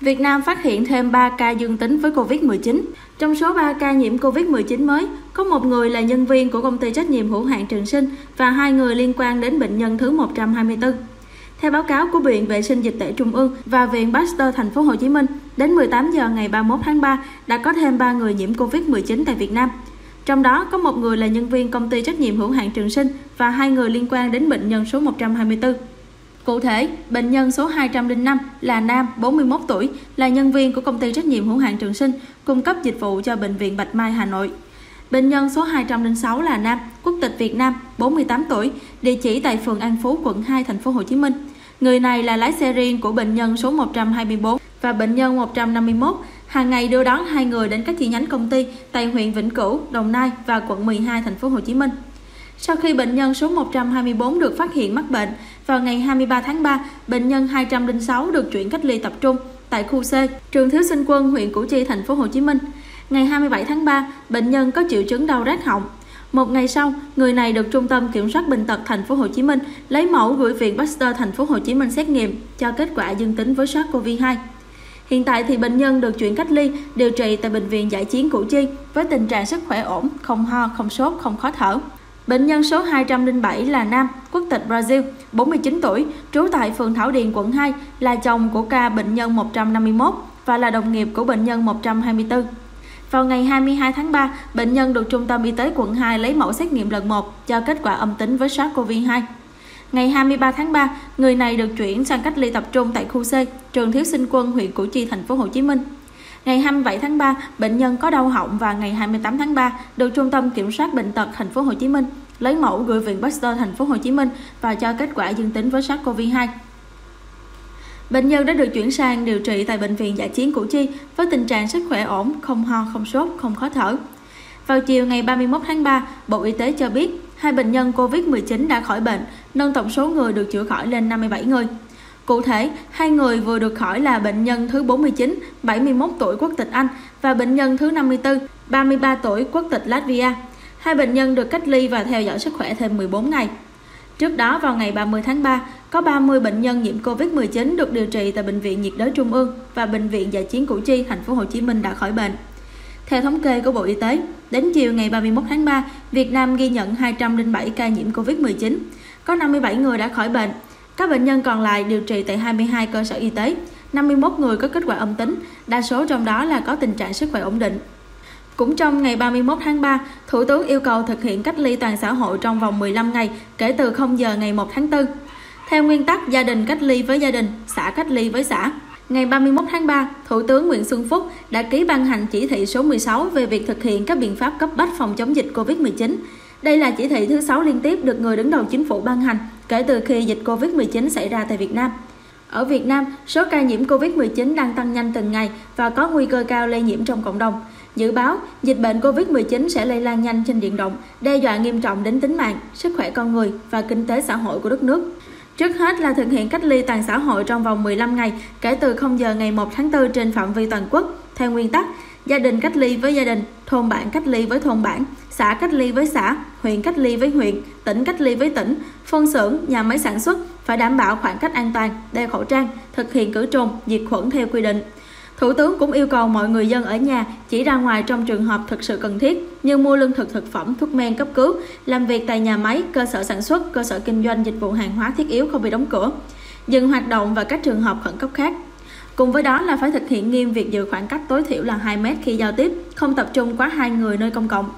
Việt Nam phát hiện thêm 3 ca dương tính với COVID-19. Trong số 3 ca nhiễm COVID-19 mới, có một người là nhân viên của công ty trách nhiệm hữu hạn Trường Sinh và hai người liên quan đến bệnh nhân thứ 124. Theo báo cáo của Viện Vệ sinh Dịch tễ Trung ương và Viện Pasteur Thành phố Hồ Chí Minh, đến 18 giờ ngày 31 tháng 3 đã có thêm 3 người nhiễm COVID-19 tại Việt Nam. Trong đó có một người là nhân viên công ty trách nhiệm hữu hạn Trường Sinh và hai người liên quan đến bệnh nhân số 124. Cụ thể, bệnh nhân số 205 là nam, 41 tuổi, là nhân viên của công ty trách nhiệm hữu hạn Trường Sinh, cung cấp dịch vụ cho bệnh viện Bạch Mai Hà Nội. Bệnh nhân số 206 là nam, quốc tịch Việt Nam, 48 tuổi, địa chỉ tại phường An Phú, quận 2, thành phố Hồ Chí Minh. Người này là lái xe riêng của bệnh nhân số 124 và bệnh nhân 151, hàng ngày đưa đón hai người đến các chi nhánh công ty tại huyện Vĩnh Cửu, Đồng Nai và quận 12, thành phố Hồ Chí Minh. Sau khi bệnh nhân số 124 được phát hiện mắc bệnh, vào ngày 23 tháng 3, bệnh nhân 206 được chuyển cách ly tập trung tại khu C, trường Thiếu Sinh Quân, huyện Củ Chi, thành phố Hồ Chí Minh. Ngày 27 tháng 3, bệnh nhân có triệu chứng đau rát họng. Một ngày sau, người này được Trung tâm Kiểm soát bệnh tật thành phố Hồ Chí Minh lấy mẫu gửi Viện Pasteur thành phố Hồ Chí Minh xét nghiệm cho kết quả dương tính với SARS-CoV-2. Hiện tại thì bệnh nhân được chuyển cách ly, điều trị tại bệnh viện giải chiến Củ Chi với tình trạng sức khỏe ổn, không ho, không sốt, không khó thở. Bệnh nhân số 207 là nam, quốc tịch Brazil, 49 tuổi, trú tại phường Thảo Điền, quận 2, là chồng của ca bệnh nhân 151 và là đồng nghiệp của bệnh nhân 124. Vào ngày 22 tháng 3, bệnh nhân được Trung tâm Y tế quận 2 lấy mẫu xét nghiệm lần 1 cho kết quả âm tính với SARS-CoV-2. Ngày 23 tháng 3, người này được chuyển sang cách ly tập trung tại khu C, trường Thiếu Sinh Quân, huyện Củ Chi, thành phố Hồ Chí Minh. Ngày 27 tháng 3, bệnh nhân có đau họng và ngày 28 tháng 3 được Trung tâm Kiểm soát bệnh tật thành phố Hồ Chí Minh lấy mẫu gửi Viện Pasteur thành phố Hồ Chí Minh và cho kết quả dương tính với SARS-CoV-2. Bệnh nhân đã được chuyển sang điều trị tại bệnh viện Dạ chiến Củ Chi với tình trạng sức khỏe ổn, không ho, không sốt, không khó thở. Vào chiều ngày 31 tháng 3, Bộ Y tế cho biết hai bệnh nhân COVID-19 đã khỏi bệnh, nâng tổng số người được chữa khỏi lên 57 người. Cụ thể, hai người vừa được khỏi là bệnh nhân thứ 49, 71 tuổi quốc tịch Anh và bệnh nhân thứ 54, 33 tuổi quốc tịch Latvia. Hai bệnh nhân được cách ly và theo dõi sức khỏe thêm 14 ngày. Trước đó vào ngày 30 tháng 3, có 30 bệnh nhân nhiễm COVID-19 được điều trị tại bệnh viện nhiệt đới Trung ương và bệnh viện Dã chiến Củ Chi, thành phố Hồ Chí Minh đã khỏi bệnh. Theo thống kê của Bộ Y tế, đến chiều ngày 31 tháng 3, Việt Nam ghi nhận 207 ca nhiễm COVID-19, có 57 người đã khỏi bệnh. Các bệnh nhân còn lại điều trị tại 22 cơ sở y tế, 51 người có kết quả âm tính, đa số trong đó là có tình trạng sức khỏe ổn định. Cũng trong ngày 31 tháng 3, Thủ tướng yêu cầu thực hiện cách ly toàn xã hội trong vòng 15 ngày kể từ 0 giờ ngày 1 tháng 4. Theo nguyên tắc gia đình cách ly với gia đình, xã cách ly với xã. Ngày 31 tháng 3, Thủ tướng Nguyễn Xuân Phúc đã ký ban hành chỉ thị số 16 về việc thực hiện các biện pháp cấp bách phòng chống dịch COVID-19. Đây là chỉ thị thứ 6 liên tiếp được người đứng đầu chính phủ ban hành kể từ khi dịch COVID-19 xảy ra tại Việt Nam. Ở Việt Nam, số ca nhiễm COVID-19 đang tăng nhanh từng ngày và có nguy cơ cao lây nhiễm trong cộng đồng. Dự báo, dịch bệnh COVID-19 sẽ lây lan nhanh trên diện rộng, đe dọa nghiêm trọng đến tính mạng, sức khỏe con người và kinh tế xã hội của đất nước. Trước hết là thực hiện cách ly toàn xã hội trong vòng 15 ngày kể từ 0 giờ ngày 1 tháng 4 trên phạm vi toàn quốc, theo nguyên tắc gia đình cách ly với gia đình, thôn bản cách ly với thôn bản, xã cách ly với xã, huyện cách ly với huyện, tỉnh cách ly với tỉnh, phân xưởng, nhà máy sản xuất phải đảm bảo khoảng cách an toàn, đeo khẩu trang, thực hiện khử trùng, diệt khuẩn theo quy định. Thủ tướng cũng yêu cầu mọi người dân ở nhà chỉ ra ngoài trong trường hợp thực sự cần thiết như mua lương thực thực phẩm, thuốc men cấp cứu, làm việc tại nhà máy, cơ sở sản xuất, cơ sở kinh doanh dịch vụ hàng hóa thiết yếu không bị đóng cửa, dừng hoạt động và các trường hợp khẩn cấp khác. Cùng với đó là phải thực hiện nghiêm việc giữ khoảng cách tối thiểu là 2 mét khi giao tiếp, không tập trung quá hai người nơi công cộng.